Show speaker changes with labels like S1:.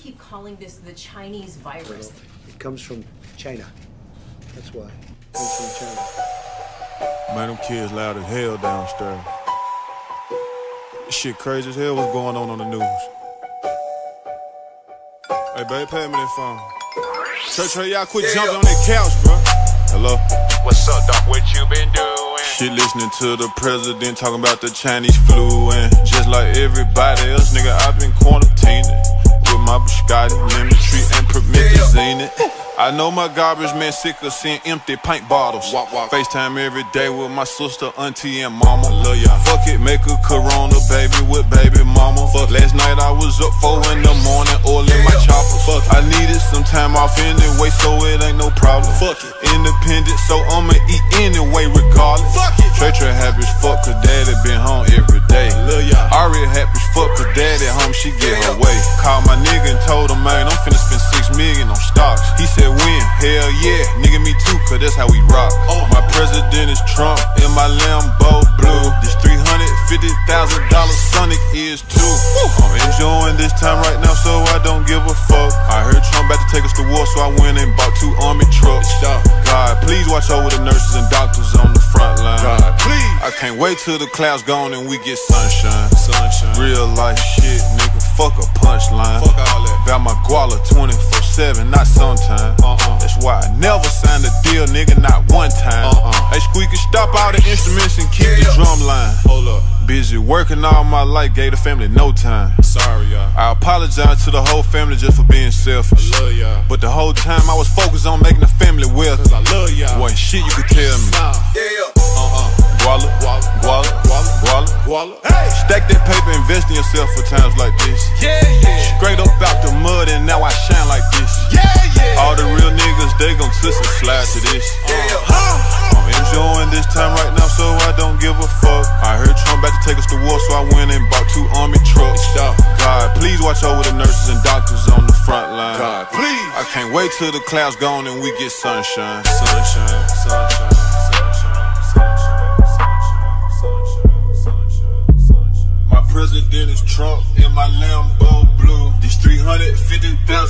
S1: keep calling this the Chinese virus?
S2: Well, it comes from China. That's why. It comes from China.
S3: Man, them kids loud as hell downstairs. This shit crazy as hell what's going on on the news. Hey, babe, pay me that phone. Trey, Trey, y'all quit jumping on that couch, bro. Hello?
S4: What's up, Doc? What you been doing?
S3: Shit, listening to the president talking about the Chinese flu, and just like everybody else, nigga, I've been quarantining with my biscotti, lemon tree, and promethazine. I know my garbage man sick of seeing empty paint bottles.
S4: Walk, walk.
S3: FaceTime every day with my sister, auntie, and mama. Love ya. Fuck it, make a corona baby with baby mama. Fuck. Last night I was up four in the morning, oil in my chopper. Fuck. I needed some time off anyway, so it ain't no problem.
S4: Fuck it.
S3: Independent, so I'ma eat anyway, regardless.
S4: Fuck it.
S3: Trey Trey happy as fuck, cause daddy been home every day.
S4: Love ya.
S3: Ari happy as fuck, cause daddy home, she get. Called my nigga and told him, man, I'm finna spend six million on stocks. He said, when? Hell yeah, nigga, me too, cause that's how we rock.
S4: Oh.
S3: My president is Trump, in my Lambo blue. This $350,000 Sonic is too. I'm enjoying this time right now, so I don't give a fuck. I heard Trump about to take us to war, so I went and bought two army trucks. God, please watch over the nurses and doctors on the front line.
S4: God, please.
S3: I can't wait till the clouds gone and we get sunshine.
S4: Sunshine.
S3: Real life shit, nigga. Fuck a punchline.
S4: Fuck all that.
S3: Got my guala 24 7, not sometime.
S4: Uh-uh.
S3: That's why I never signed a deal, nigga, not one time.
S4: Uh-uh.
S3: Hey, Squeaky, stop all the instruments and keep the
S4: Yeah.
S3: drum line.
S4: Hold up.
S3: Busy working all my life, gave the family no time.
S4: Sorry, y'all.
S3: I apologize to the whole family just for being selfish.
S4: I Love y'all.
S3: But the whole time I was focused on making the family wealthy.
S4: Cause I love y'all.
S3: Wasn't shit you could tell me.
S4: Nah.
S3: Uh uh. Guala,
S4: Guala,
S3: guala,
S4: guala,
S3: guala.
S4: Hey.
S3: Stack that paper, invest in yourself for times like this.
S4: Yeah, yeah.
S3: Niggas, they gon' twist and slide to this. I'm enjoying this time right now, so I don't give a fuck. I heard Trump about to take us to war, so I went and bought two army trucks. God, please watch over the nurses and doctors on the front line.
S4: God, please.
S3: I can't wait till the clouds gone and we get sunshine.
S4: Sunshine, sunshine, sunshine, sunshine, sunshine, sunshine, sunshine.
S3: My president is Trump in my Lambo blue. This $350,000 Sonic is too.